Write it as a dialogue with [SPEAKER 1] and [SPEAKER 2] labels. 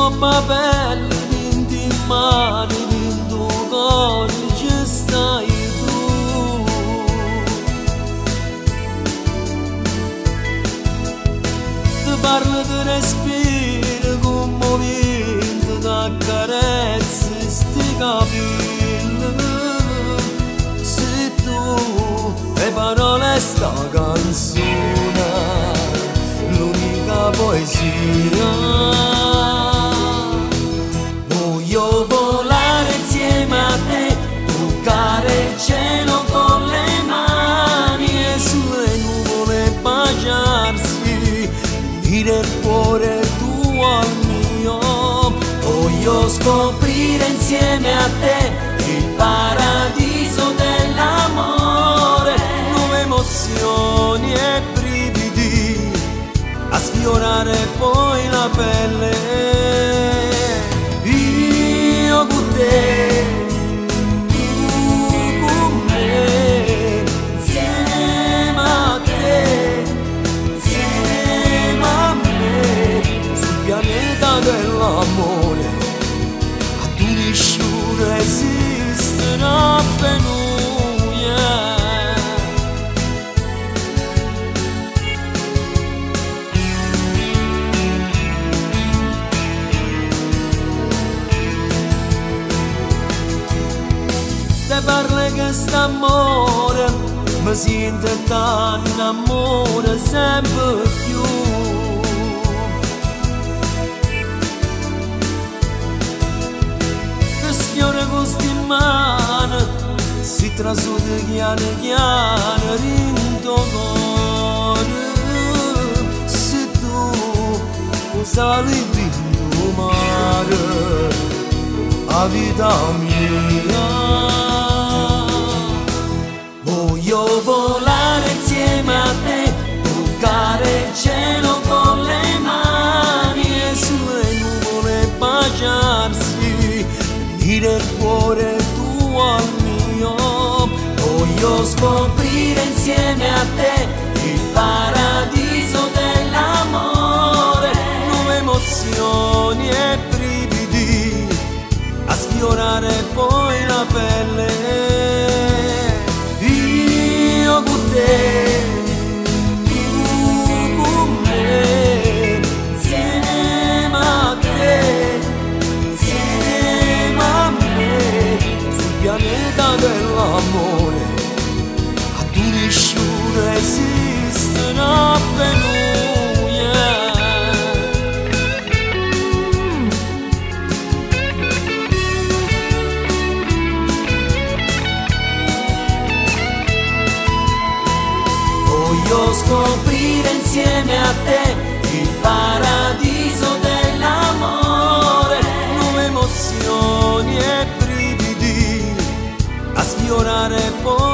[SPEAKER 1] coppa pelle vinti in mano vinto cuore ci stai tu. Ti parlo di respiro con movimento da carezze sti capelli. Se tu le parole sta canzone Voglio scoprire insieme a te il paradiso dell'amore, nuove emozioni e brividi a sfiorare poi la pelle. Io con te, te parle che st'amore mi sente tanto amore sempre più. Che sfiore con sti mani si trasuda chiano chiano rinto cuore se tu sali vinto mare a vita mia amore tuo al mio. Voglio scoprire insieme a te il paradiso dell'amore, nuove emozioni e brividi a sfiorare poi la pelle. Io con te. scoprire insieme a te il paradiso dell'amore, nuove emozioni e brividi a sfiorare poi.